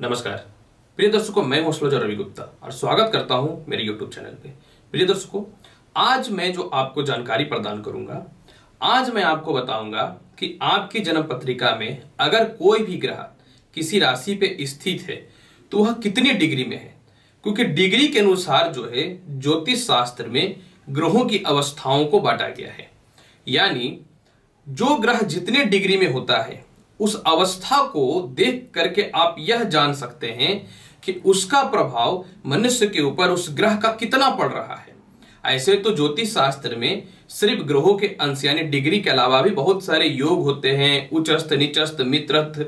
नमस्कार। प्रिय दर्शकों, मैं हूँ एस्ट्रोलॉजर रवि गुप्ता और स्वागत करता हूँ मेरे यूट्यूब चैनल पे। प्रिय दर्शकों, आज मैं जो आपको जानकारी प्रदान करूँगा, आज मैं आपको बताऊँगा कि आपकी जन्म पत्रिका में अगर कोई भी ग्रह किसी राशि पे स्थित है तो वह कितनी डिग्री में है? क्योंकि डिग्री के अनुसार जो है, ज्योतिष शास्त्र में ग्रहों की अवस्थाओं को बांटा गया है। यानी, जो ग्रह जितने डिग्री में होता है उस अवस्था को देख करके आप यह जान सकते हैं कि उसका प्रभाव मनुष्य के ऊपर उस ग्रह का कितना पड़ रहा है। ऐसे तो ज्योतिष शास्त्र में सिर्फ़ ग्रहों के अंश यानी डिग्री के अलावा भी बहुत सारे योग होते हैं उच्चस्त निचस्त, मित्रस्थ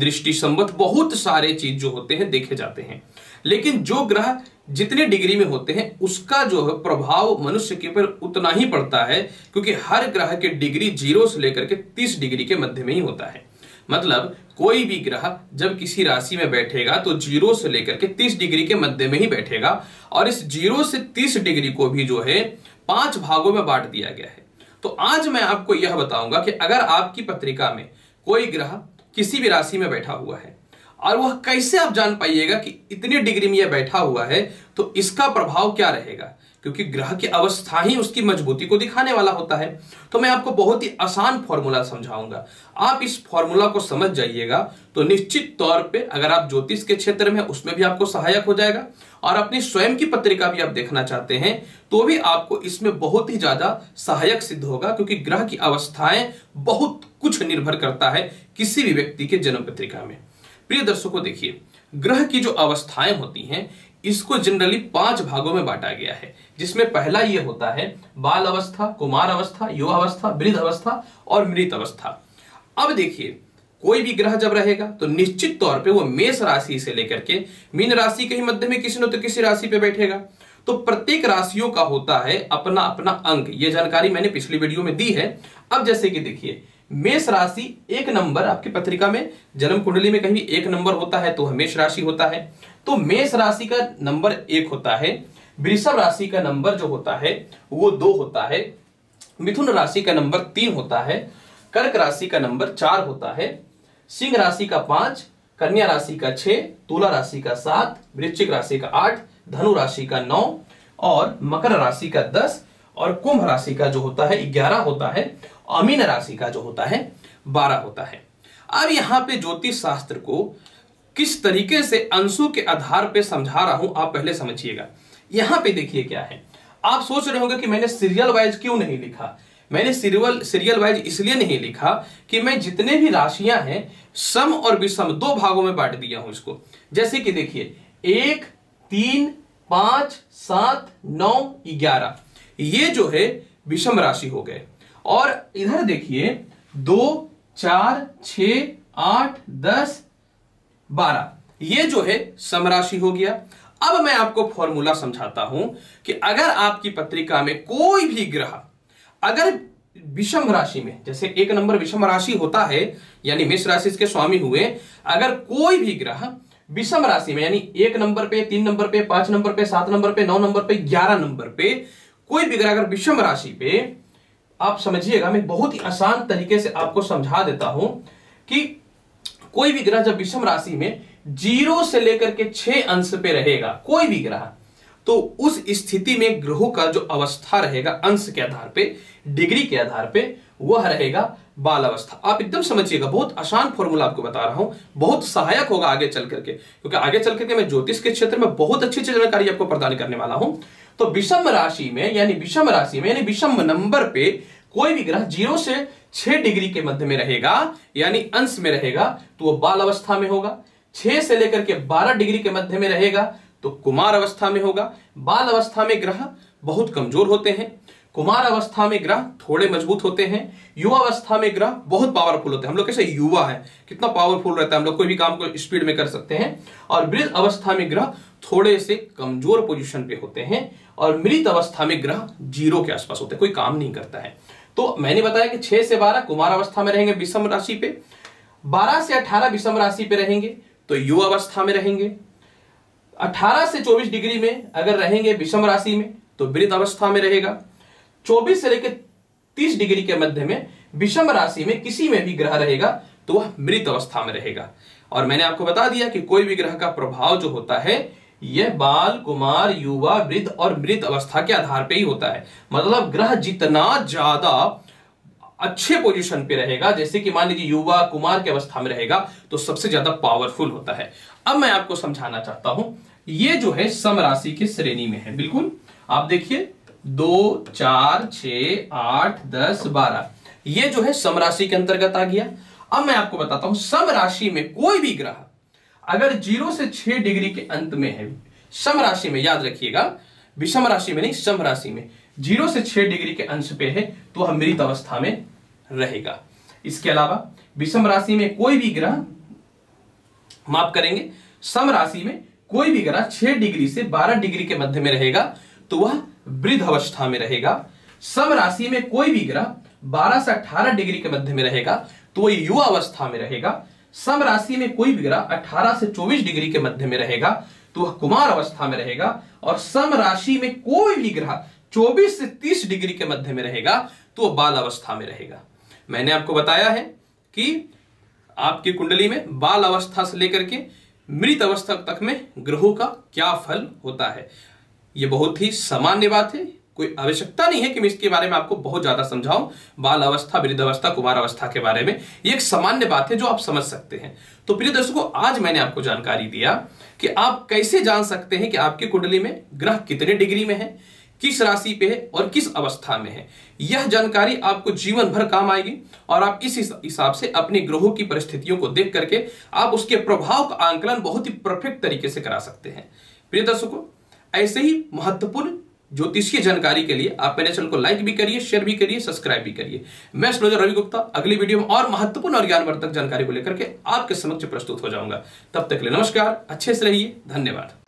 दृष्टि संबत बहुत सारे चीज़ जो होते हैं देखे जाते हैं। लेकिन जो ग्रह जितने डिग्री में होते हैं, उसका जो है प्रभाव मनुष्य के ऊपर उतना ही पड़ता है, क्योंकि हर ग्रह के डिग्री ज़ीरो से लेकर के तीस डिग्री के मध्य में ही होता है। मतलब कोई भी ग्रह जब किसी राशि में बैठेगा तो ज़ीरो से लेकर के तीस डिग्री के मध्य में ही बैठेगा। और इस ज़ीरो से तीस डिग्री को भी जो है, पाँच भागों में बांट दिया गया है। तो आज मैं आपको यह बताऊँगा कि अगर आपकी पत्रिका में कोई ग्रह किसी भी राशि में बैठा हुआ है, और वह कैसे आप जान पाइएगा कि इतनी डिग्री में यह बैठा हुआ है तो इसका प्रभाव क्या रहेगा? क्योंकि ग्रह की अवस्था ही उसकी मजबूती को दिखाने वाला होता है। तो मैं आपको बहुत ही आसान फॉर्मूला समझाऊँगा। आप इस फॉर्मूला को समझ जाइएगा तो निश्चित तौर पे अगर आप ज्योतिष के क्षेत्र में उसमें भी आपको सहायक हो जाएगा। और अपनी स्वयं की पत्रिका भी आप देखना चाहते हैं तो भी आपको इसमें बहुत ही ज़्यादा सहायक सिद्ध होगा, क्योंकि ग्रह की अवस्थाएँ बहुत कुछ निर्भर करता है किसी भी व्यक्ति के जन्म पत्रिका में। प्रिय दर्शकों, देखिए, ग्रह की जो अवस्थाएँ होती हैं इसको जनरली पाँच भागों में बांटा गया है, जिसमें पहला ये होता है बाल अवस्था, कुमार अवस्था युवा अवस्था, वृद्ध अवस्था और मृत अवस्था। अब देखिए, कोई भी ग्रह जब रहेगा तो निश्चित तौर पे वो मेष राशि से लेकर के मीन राशि के ही मध्य में किसी न तो किसी राशि पे बैठेगा। तो प्रत्येक राशियों का होता है अपना अपना अंक ये जानकारी मैंने पिछली वीडियो में दी है। अब जैसे कि देखिए मेष राशि एक नंबर आपकी पत्रिका में जन्म कुंडली में कहीं एक नंबर होता है तो मेष राशि होता है तो मेष राशि का नंबर एक होता है वृषभ राशि का नंबर जो होता है वो दो होता है मिथुन राशि का नंबर तीन होता है कर्क राशि का नंबर चार होता है सिंह राशि का पाँच कन्या राशि का छह तुला राशि का सात वृश्चिक राशि का आठ धनु राशि का नौ और मकर राशि का दस और कुंभ राशि का जो होता है ग्यारह होता है अमीन राशि का जो होता है, बारह होता है। अब यहाँ पे ज्योतिष शास्त्र को किस तरीके से अंशों के आधार पे समझा रहा हूँ, आप पहले समझिएगा। यहाँ पे देखिए क्या है। आप सोच रहे होंगे कि मैंने सीरियल वाइज क्यों नहीं लिखा? मैंने सीरियल सीरियल वाइज इसलिए नहीं लिखा कि मैं जितने भी राशियाँ हैं, सम और विषम, दो भागों में बांट दिया हूँ इसको। जैसे कि देखिए, एक, तीन, पाँच, सात, नौ, ग्यारह। ये जो है, विषम राशि हो गए। और इधर देखिए, दो, चार छ आठ, दस, बारह। ये जो है, समराशि हो गया। अब मैं आपको फॉर्मूला समझाता हूँ कि अगर आपकी पत्रिका में कोई भी ग्रह, अगर विषम राशि में, जैसे एक नंबर विषम राशि होता है, यानी मेष राशि के स्वामी हुए, अगर कोई भी ग्रह विषम राशि में, यानी एक नंबर पे, तीन नंबर पे, पाँच नंबर पे, सात नंबर पे, नौ नंबर पे, ग्यारह नंबर पे, कोई भी ग्रह अगर विषम राशि पे आप समझिएगा, मैं बहुत ही आसान तरीके से आपको समझा देता हूँ कि कोई भी ग्रह जब विषम राशि में ज़ीरो से लेकर के छह अंश पे रहेगा, कोई भी ग्रह तो उस स्थिति में ग्रहों का जो अवस्था रहेगा, अंश के आधार पे, डिग्री के आधार पे, वह रहेगा बाल अवस्था आप एकदम समझिएगा, बहुत आसान फॉर्मूला आपको बता रहा हूँ, बहुत सहायक होगा आगे चल करके, क्योंकि आगे चल करके मैं ज्योतिष के क्षेत्र में बहुत अच्छी अच्छी जानकारी आपको प्रदान करने वाला हूँ। तो विषम राशि में, यानी विषम राशि में, यानी विषम नंबर पे कोई भी ग्रह ज़ीरो से छह डिग्री के मध्य में रहेगा, यानी अंश में रहेगा तो वह बाल अवस्था में होगा। छह से लेकर के बारह डिग्री के मध्य में रहेगा तो कुमार अवस्था में होगा। बाल अवस्था में ग्रह बहुत कमज़ोर होते हैं। कुमार अवस्था में ग्रह थोड़े मज़बूत होते हैं। युवा अवस्था में ग्रह बहुत पावरफुल होते हैं। हम लोग कैसे युवा है? कितना पावरफुल रहता है? हम लोग कोई भी काम को स्पीड में कर सकते हैं। और वृद्ध अवस्था में ग्रह थोड़े से कमज़ोर पोजिशन पे होते हैं। और मृत अवस्था में ग्रह ज़ीरो के आसपास होते हैं। कोई काम नहीं करता है। तो मैंने बताया कि छह से बारह कुमार अवस्था में रहेंगे विषम राशि पे, बारह से अठारह विषम राशि पे रहेंगे तो युवा अवस्था में रहेंगे। 18 से 24 डिग्री में अगर रहेंगे विषम राशि में तो वृद्ध अवस्था में रहेगा। 24 से लेकर 30 डिग्री के मध्य में विषम राशि में किसी में भी ग्रह रहेगा तो वह मृत अवस्था में रहेगा। और मैंने आपको बता दिया कि कोई भी ग्रह का प्रभाव जो होता है यह बाल, कुमार, युवा, वृद्ध और मृत अवस्था के आधार पर ही होता है। मतलब ग्रह जितना ज़्यादा अच्छे पोजीशन पे रहेगा, जैसे कि मान लीजिए युवा, कुमार की अवस्था में रहेगा तो सबसे ज़्यादा पावरफुल होता है। अब मैं आपको समझाना चाहता हूँ, ये जो है सम राशि की श्रेणी में है। बिल्कुल? आप देखिए, दो, चार छ आठ, दस, बारह। ये जो है सम राशि के अंतर्गत आ गया। अब मैं आपको बताता हूँ, सम राशि में कोई भी ग्रह अगर ज़ीरो से छह डिग्री के अंत में है, सम राशि में, याद रखिएगा विषम राशि में नहीं, सम राशि में, ज़ीरो से छह डिग्री के अंश पे है तो वह मृत अवस्था में रहेगा। इसके अलावा विषम राशि में कोई भी ग्रह, माफ़ करेंगे, सम राशि में कोई भी ग्रह छह डिग्री से बारह डिग्री के मध्य में रहेगा तो वह वृद्ध अवस्था में रहेगा। सम राशि में कोई भी ग्रह बारह से अठारह डिग्री के मध्य में रहेगा तो वह युवा अवस्था में रहेगा। सम राशि में कोई भी ग्रह 18 से 24 डिग्री के मध्य में रहेगा तो वह कुमार अवस्था में रहेगा और सम राशि में कोई भी ग्रह 24 से 30 डिग्री के मध्य में रहेगा तो वह बाल अवस्था में रहेगा। मैंने आपको बताया है कि आपकी कुंडली में बाल अवस्था से लेकर के मृत अवस्था तक में ग्रहों का क्या फल होता है यह बहुत ही सामान्य बात है। कोई आवश्यकता नहीं है कि मैं इसके बारे में आपको बहुत ज़्यादा समझाऊं, बाल अवस्था वृद्ध अवस्था कुमार अवस्था के बारे में। ये एक सामान्य बात है जो आप समझ सकते हैं। तो प्रिय दर्शकों, आज मैंने आपको जानकारी दिया कि आप कैसे जान सकते हैं कि आपकी कुंडली में ग्रह कितने डिग्री में है, किस राशि पे है और किस अवस्था में है। यह जानकारी आपको जीवन भर काम आएगी और आप इस हिसाब से अपने ग्रहों की परिस्थितियों को देख करके आप उसके प्रभाव का आंकलन बहुत ही परफेक्ट तरीके से करा सकते हैं। प्रिय दर्शकों, ऐसे ही महत्वपूर्ण ज्योतिषीय जानकारी के लिए आप मेरे चैनल को लाइक भी करिए शेयर भी करिए सब्सक्राइब भी करिए। मैं स्लोजर रवि गुप्ता, अगली वीडियो में और महत्वपूर्ण और ज्ञानवर्धक जानकारी को लेकर के आपके समक्ष प्रस्तुत हो जाऊँगा। तब तक के लिए नमस्कार, अच्छे से रहिए, धन्यवाद।